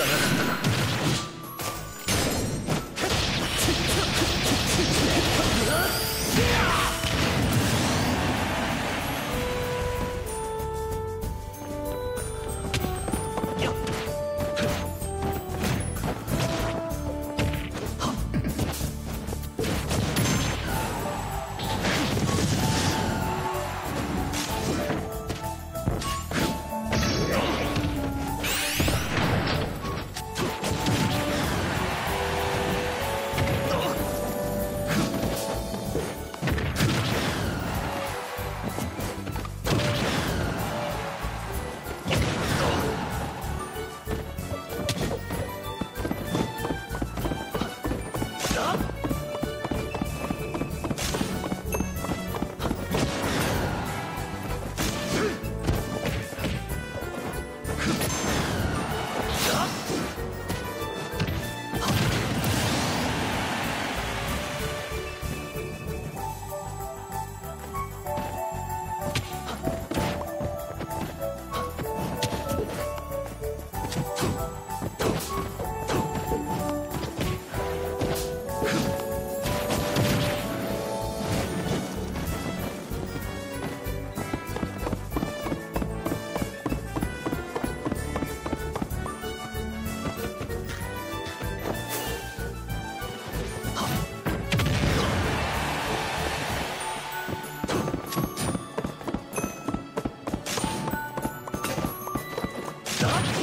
Gracias. ぞ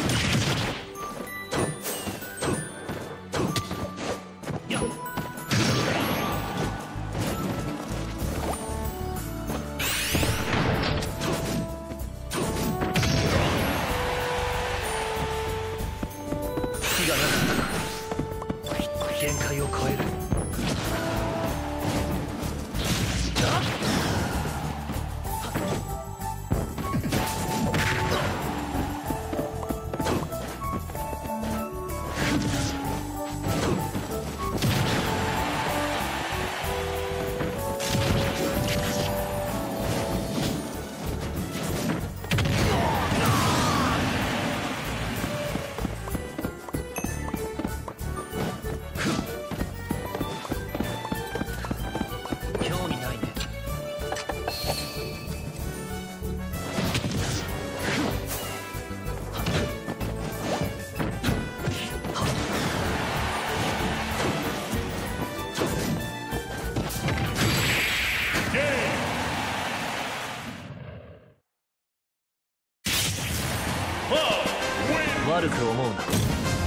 悪く思うな